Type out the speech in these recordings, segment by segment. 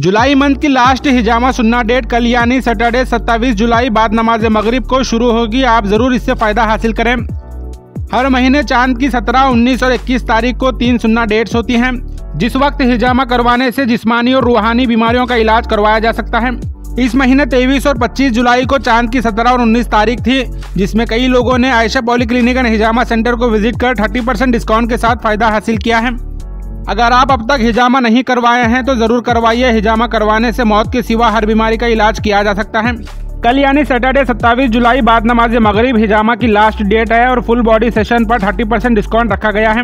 जुलाई month की last हिजामा सुन्ना date कल यानी सैटरडे 27 जुलाई बाद नमाज़ मगरिब को शुरू होगी। आप ज़रूर इससे फ़ायदा हासिल करें। हर महीने चाँद की 17, 19 और 21 तारीख को तीन सुन्ना डेट्स होती हैं जिस वक्त हिजामा करवाने से जिस्मानी और रूहानी बीमारियों का इलाज करवाया जा सकता है। इस महीने 23 और 25 जुलाई को चाँद की 17 और 19 तारीख थी जिसमें कई लोगों ने Ayesha polyclinic and Hijama centre को विज़िट कर 30 परसेंट डिस्काउंट के साथ फ़ायदा हासिल किया है। अगर आप अब तक हिजामा नहीं करवाए हैं तो ज़रूर करवाइए। हिजामा करवाने से मौत के सिवा हर बीमारी का इलाज किया जा सकता है। कल यानी सैटरडे 27 जुलाई बाद नमाज़ मगरिब हिजामा की लास्ट डेट है और फुल बॉडी सेशन पर 30 परसेंट डिस्काउंट रखा गया है।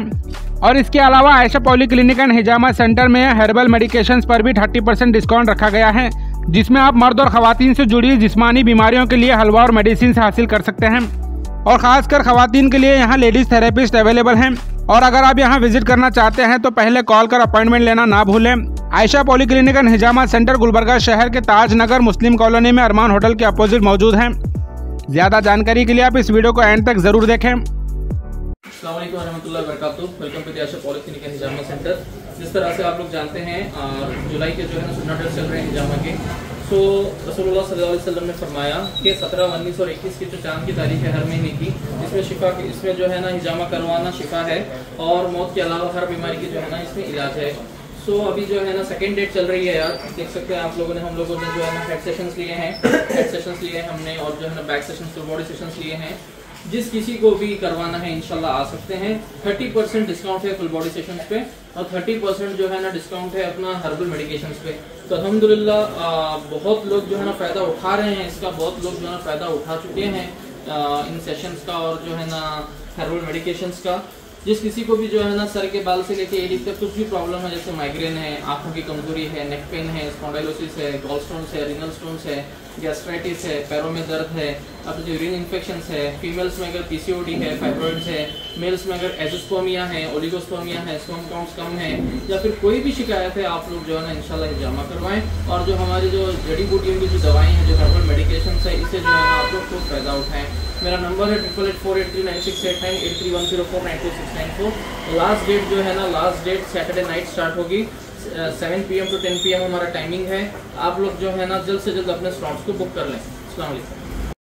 और इसके अलावा Ayesha polyclinic and Hijama centre में हर्बल मेडिकेशंस पर भी 30 परसेंट डिस्काउंट रखा गया है, जिसमें आप मर्द और खातन से जुड़ी जिस्मानी बीमारियों के लिए हलवा और मेडिसिन हासिल कर सकते हैं। और ख़ासकर खातन के लिए यहाँ लेडीज़ थेरेपिस्ट अवेलेबल हैं। और अगर आप यहाँ विज़िट करना चाहते हैं तो पहले कॉल कर अपॉइंटमेंट लेना ना भूलें। Ayesha polyclinic and Hijama centre Gulbarga शहर के ताज नगर मुस्लिम कॉलोनी में अरमान होटल के अपोजिट मौजूद हैं। ज़्यादा जानकारी के लिए आप इस वीडियो को एंड तक ज़रूर देखें। जिस तरह से आप लोग जानते हैं जुलाई के जो है ना चल रहे हैं हिजामा के। सो सल्लल्लाहु वसल्लम ने फरमाया कि सत्रह, उन्नीस सौ इक्कीस की जो चाँद की तारीख है हर महीने की। इसमें शिफा इसमें जो है ना हिजामा करवाना शिफा है और मौत के अलावा हर बीमारी की जो है ना इसमें इलाज है। सो अभी जो है ना सेकेंड डेट चल रही है यार। देख सकते हैं आप लोगों ने हम लोगों ने जो है ना हेड सेशंस लिए हैं। हेड सेशंस लिए हैं हमने और जो है ना बैक सेशंस बॉडी सेशंस लिए हैं। जिस किसी को भी करवाना है इनशाला आ सकते हैं। 30 परसेंट डिस्काउंट है फुल बॉडी सेशन पे और 30 परसेंट जो है ना डिस्काउंट है अपना हर्बल मेडिकेशन पे। तो अलहमदिल्ला बहुत लोग जो है ना फ़ायदा उठा रहे हैं, इसका बहुत लोग जो है ना फ़ायदा उठा चुके हैं इन सेशंस का और जो है ना हर्बल मेडिकेशंस का। जिस किसी को भी जो है ना, सर के बाल से लेके एडी तक कुछ भी प्रॉब्लम है, जैसे माइग्रेन है, आँखों की कमज़ोरी है नेक पेन है स्पॉन्डाइलोसिस है गॉल स्टोन्स है रिनल स्टोन्स है गैस्ट्राइटिस है, पैरों में दर्द है, अब जो यूरिन इन्फेक्शन है फीमेल्स में अगर पीसीओडी है फाइब्रॉइड्स है मेल्स में अगर एजोस्पोमिया है ओलिगोस्पोमिया है स्टोम काउंट्स कम है, या फिर कोई भी शिकायत है, आप लोग जो है ना इनशाला जमा करवाएँ और जो हमारी जो जड़ी बूटियों की जो दवाई हैं, जो हर्बल मेडिकेशन है, इसे जो है आप लोग खूब फ़ायदा उठाएँ। मेरा नंबर है triple eight four eight three nine six eight nine eight three one zero four nine two six nine four last date जो है ना last date Saturday night start होगी। Seven P M to ten P M हमारा timing है। आप लोग जो है ना, जल्द से जल्द अपने स्लॉट्स को बुक कर लें। अलैक्म